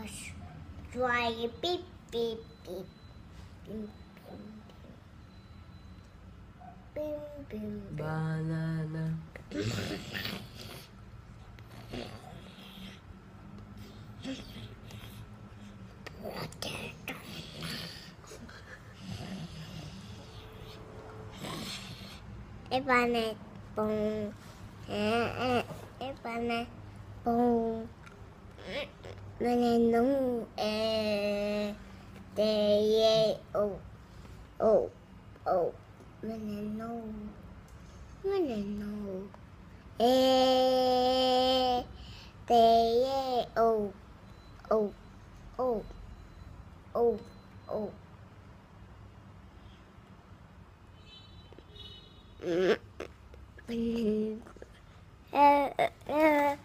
was dry. Beep, beep, beep. Bim, bim, bim. Bim, bim, bim. Banana. Ebane boom. Ebane eh, eh, boom. My name is Day O O O. My name is My name is Day O O O O O. My name is